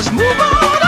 Just move on.